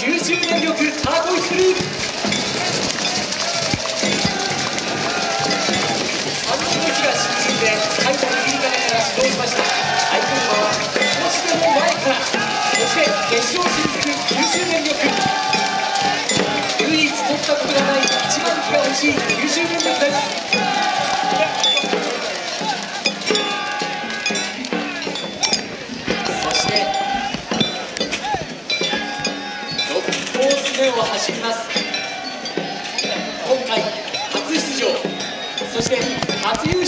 九州電力ターコイスリー。3人の日が新人で海外リーガーから指導しました。相手は少しでも前からそして決勝進出九州電力唯一取ったことがない一番気が欲しい九州電力です。を走ります。今回初出場。そして初優勝。